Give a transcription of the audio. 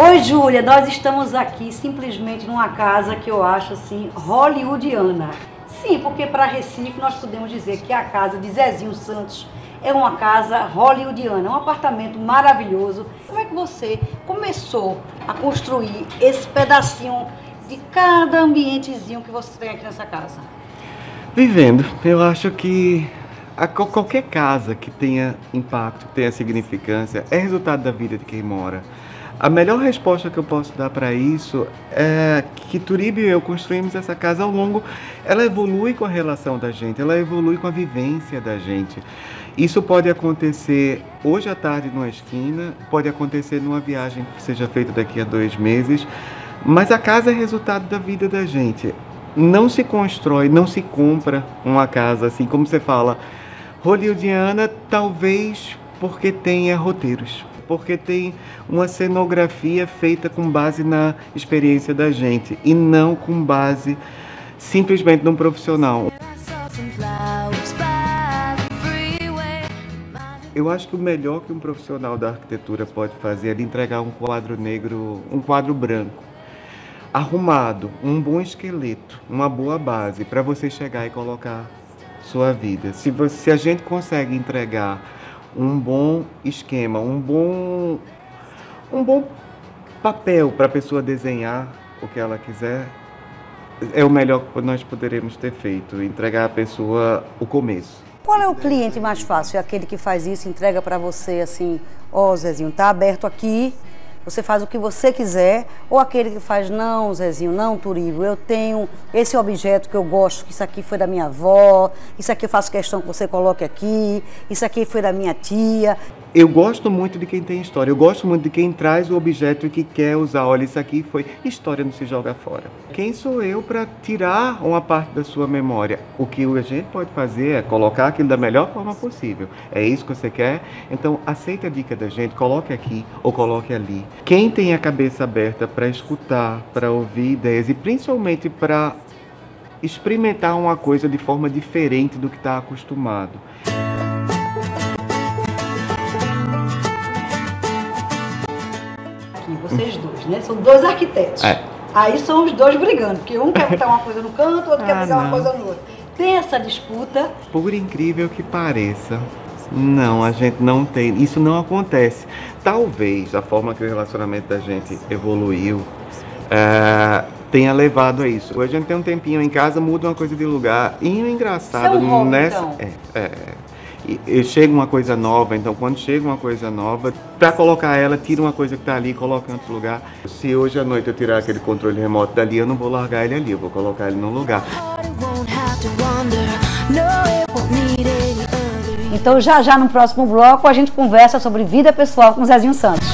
Oi, Júlia, nós estamos aqui simplesmente numa casa que eu acho assim hollywoodiana. Sim, porque para Recife nós podemos dizer que a casa de Zezinho Santos é uma casa hollywoodiana, um apartamento maravilhoso. Como é que você começou a construir esse pedacinho de cada ambientezinho que você tem aqui nessa casa? Vivendo. Eu acho que a, qualquer casa que tenha impacto, que tenha significância, é resultado da vida de quem mora. A melhor resposta que eu posso dar para isso é que Turibe e eu construímos essa casa ao longo. Ela evolui com a relação da gente, ela evolui com a vivência da gente. Isso pode acontecer hoje à tarde numa esquina, pode acontecer numa viagem que seja feita daqui a dois meses, mas a casa é resultado da vida da gente. Não se constrói, não se compra uma casa assim, como você fala, hollywoodiana, talvez porque tenha roteiros porque tem uma cenografia feita com base na experiência da gente e não com base simplesmente num profissional. Eu acho que o melhor que um profissional da arquitetura pode fazer é entregar um quadro negro, um quadro branco, arrumado, um bom esqueleto, uma boa base para você chegar e colocar sua vida. Se, você, se a gente consegue entregar um bom esquema, um bom, um bom papel para a pessoa desenhar o que ela quiser, é o melhor que nós poderemos ter feito, entregar à pessoa o começo. Qual é o cliente mais fácil? É aquele que faz isso, entrega para você assim, ó oh, Zezinho, tá aberto aqui, você faz o que você quiser, ou aquele que faz, não, Zezinho, não, Turibo, eu tenho esse objeto que eu gosto, que isso aqui foi da minha avó, isso aqui eu faço questão que você coloque aqui, isso aqui foi da minha tia eu gosto muito de quem tem história. Eu gosto muito de quem traz o objeto que quer usar. Olha, isso aqui foi história, não se joga fora. Quem sou eu para tirar uma parte da sua memória? O que a gente pode fazer é colocar aquilo da melhor forma possível. É isso que você quer? Então, aceite a dica da gente, coloque aqui ou coloque ali. Quem tem a cabeça aberta para escutar, para ouvir ideias e principalmente para experimentar uma coisa de forma diferente do que está acostumado. vocês dois, né? São dois arquitetos. É. Aí são os dois brigando, porque um quer botar uma coisa no canto, o outro ah, quer botar uma coisa no outro. Tem essa disputa. Por incrível que pareça, não, a gente não tem. Isso não acontece. Talvez a forma que o relacionamento da gente evoluiu é, tenha levado a isso. Hoje a gente tem um tempinho em casa, muda uma coisa de lugar. E o engraçado Seu home, nessa. Então. É, é, e, chega uma coisa nova, então quando chega uma coisa nova, para colocar ela, tira uma coisa que está ali e coloca em outro lugar. Se hoje à noite eu tirar aquele controle remoto dali, eu não vou largar ele ali, eu vou colocar ele num lugar. Então já já no próximo bloco a gente conversa sobre vida pessoal com Zezinho Santos.